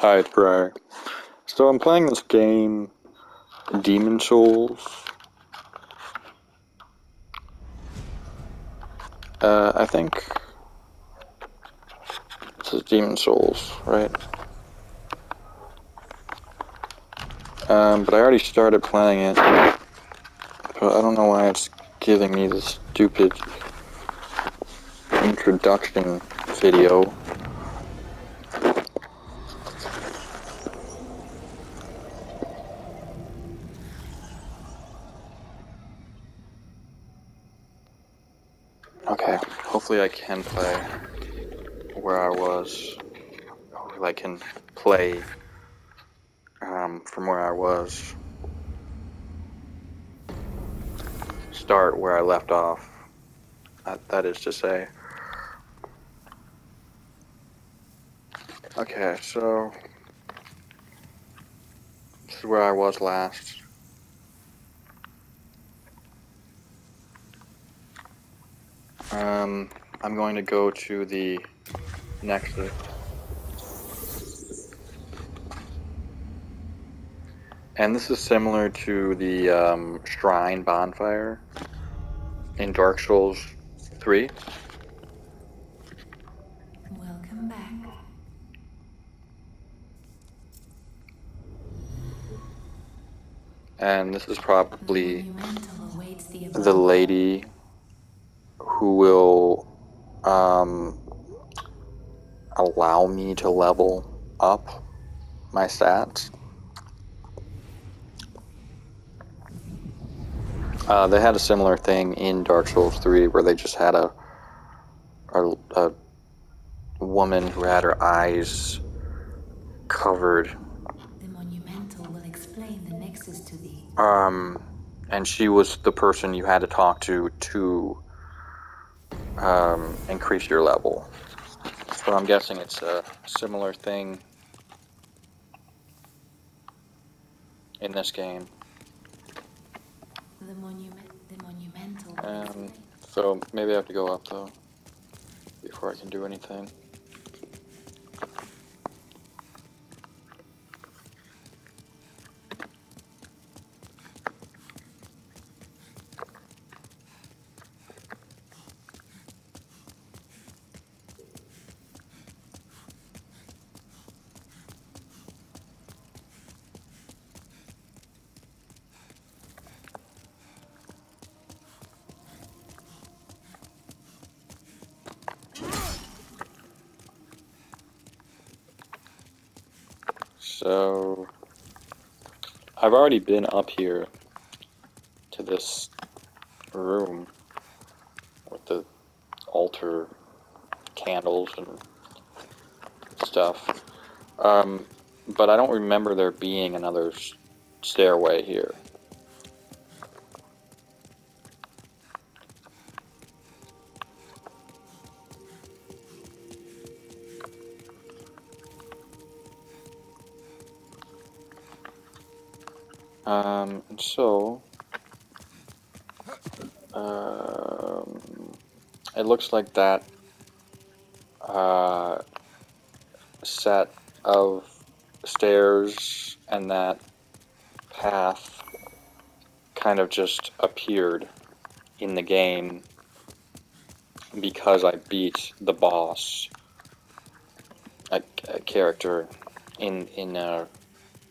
Hi, it's Briar. So I'm playing this game, Demon's Souls. Uh, I think this is Demon's Souls, right? Um, but I already started playing it, but I don't know why it's giving me this stupid introduction video. Okay, hopefully I can play where I was. Hopefully I can play um, from where I was. Start where I left off. That, that is to say. Okay, so this is where I was last. Um, I'm going to go to the Nexus. And this is similar to the um, Shrine Bonfire in Dark Souls 3. Welcome back. And this is probably the the lady who will um, allow me to level up my stats. Uh, they had a similar thing in Dark Souls 3 where they just had a, a, a woman who had her eyes covered The monumental will explain the nexus to thee. Um, and she was the person you had to talk to to um, increase your level. So I'm guessing it's a similar thing in this game. The monument, the monumental. Um, so maybe I have to go up though before I can do anything. So I've already been up here to this room with the altar candles and stuff. Um, but I don't remember there being another stairway here. Um, and so, um, it looks like that uh, set of stairs and that path kind of just appeared in the game because I beat the boss, a, a character in in uh,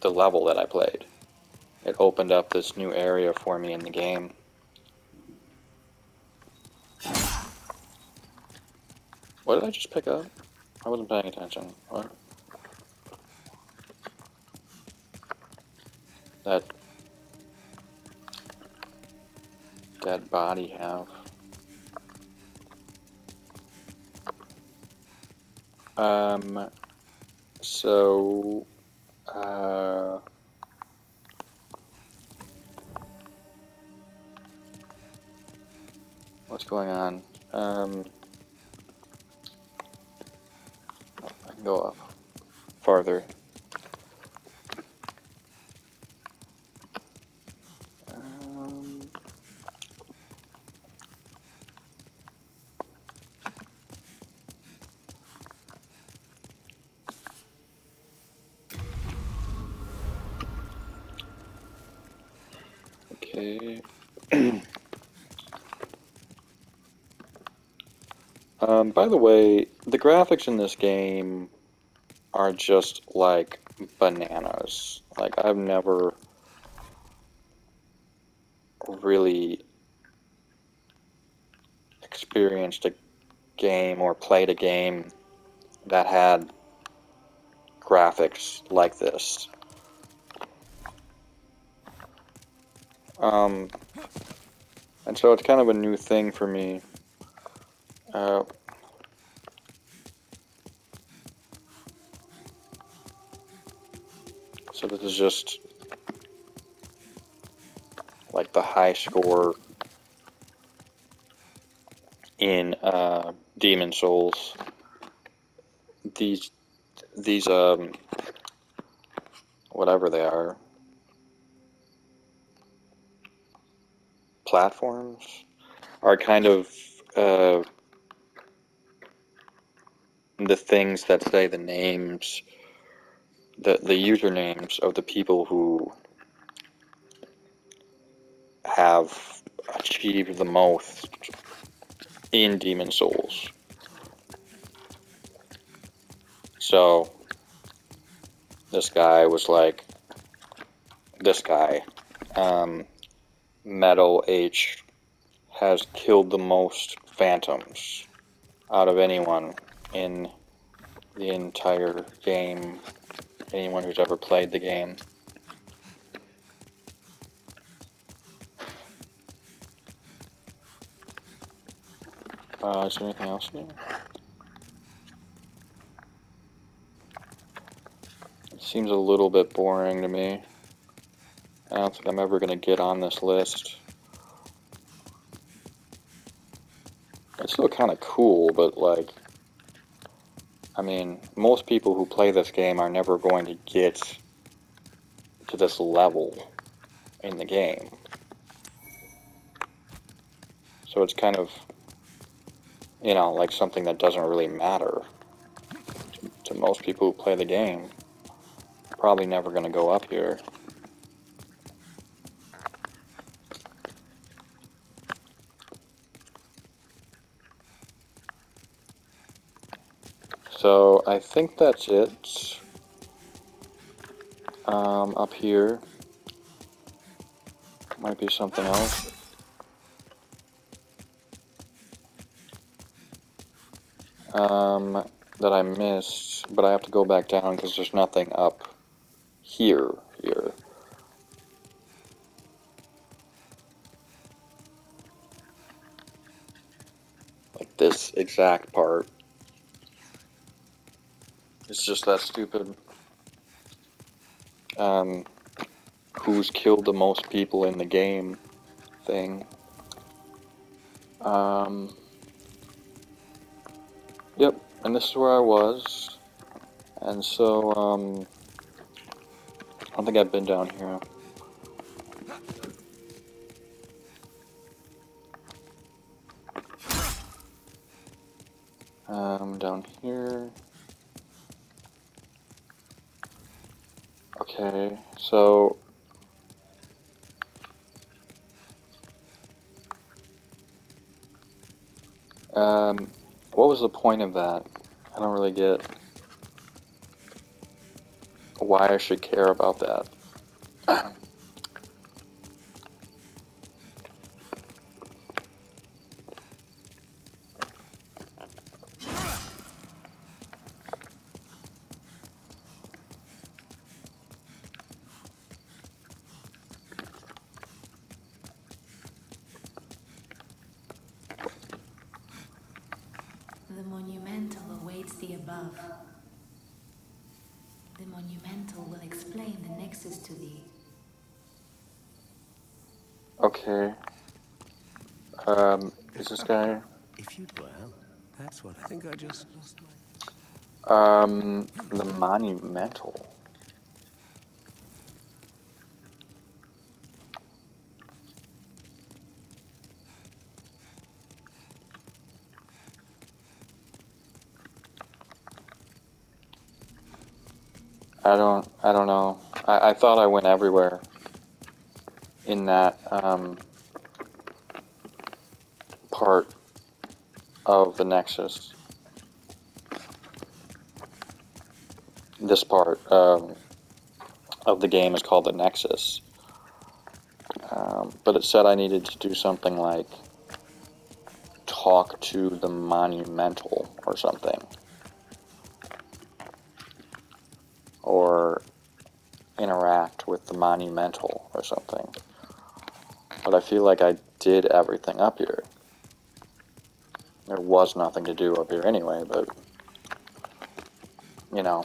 the level that I played it opened up this new area for me in the game. What did I just pick up? I wasn't paying attention. What? That dead body have? Um. So. Uh. What's going on? Um, I can go up farther. Um, Okay. Um, by the way, the graphics in this game are just like bananas. Like, I've never really experienced a game or played a game that had graphics like this. Um, and so it's kind of a new thing for me. Uh, so this is just like the high score in uh, Demon's Souls. These these um whatever they are platforms are kind of uh, the things that say the names the the usernames of the people who have achieved the most in Demon's Souls. So this guy was like this guy um, Metal H has killed the most phantoms out of anyone in the entire game anyone who's ever played the game Uh, is there anything else here? It seems a little bit boring to me. I don't think I'm ever going to get on this list. It's still kind of cool, but like, I mean, most people who play this game are never going to get to this level in the game. So it's kind of you know, like something that doesn't really matter to, to most people who play the game. Probably never going to go up here. So I think that's it. Um, up here might be something else. um, that I missed, but I have to go back down because there's nothing up here, here. Like this exact part. It's just that stupid. Um, who's killed the most people in the game thing. Um, Yep, and this is where I was. And so, um, I don't think I've been down here. So um, what was the point of that? I don't really get why I should care about that. The monumental awaits the above. The monumental will explain the nexus to thee. Okay. Um, is this guy? If you'd well, that's what I think I just lost my. Um, the monumental. I don't, I don't know. I, I thought I went everywhere in that um, part of the Nexus. This part um, of the game is called the Nexus. Um, but it said I needed to do something like talk to the monumental or something. Or with the monumental or something. But I feel like I did everything up here. There was nothing to do up here anyway, but you know,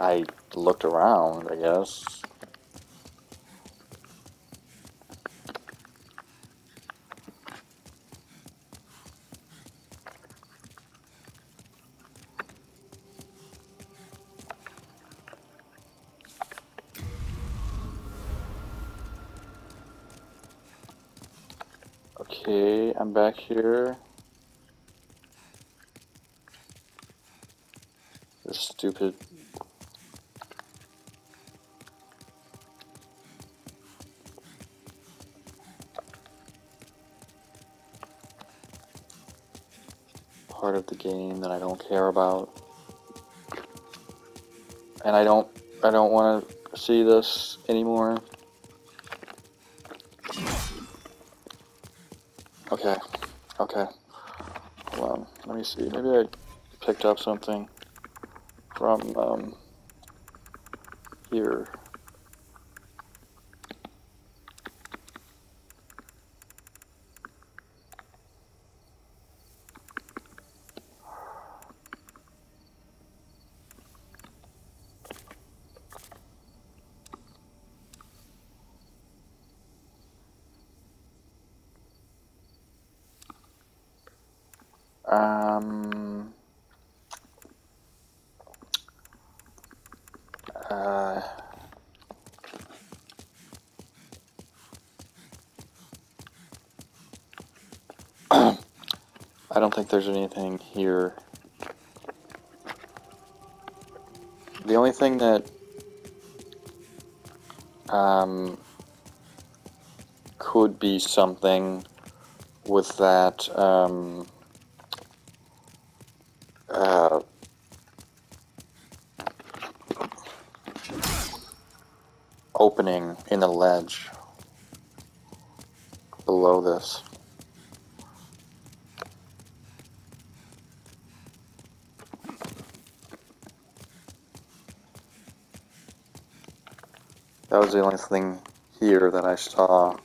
I looked around, I guess. I'm back here. This stupid. Part of the game that I don't care about. And I don't I don't want to see this anymore. Okay, okay. Hold on, let me see. Maybe I picked up something from um, here. Um. Uh. I don't think there's anything here. The only thing that um, could be something with that um, uh, opening in the ledge below this. That was the only thing here that I saw.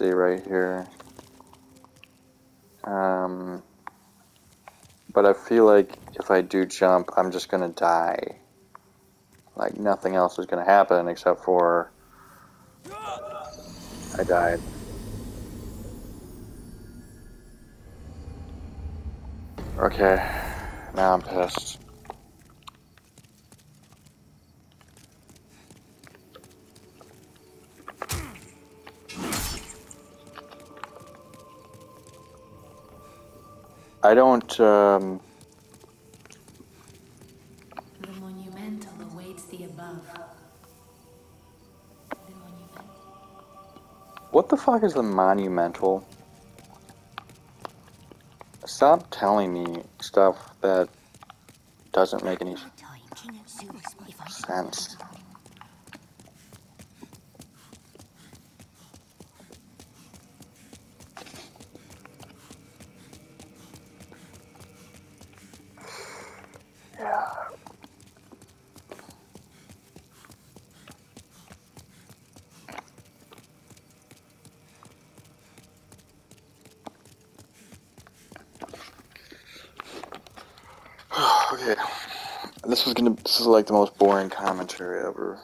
See right here. Um, but I feel like if I do jump, I'm just gonna die. Like nothing else is gonna happen except for I died. Okay, now I'm pissed. I don't, um, The monumental awaits the above. The what the fuck is the monumental? Stop telling me stuff that doesn't make any sense. Yeah. okay. This is gonna. This is like the most boring commentary ever.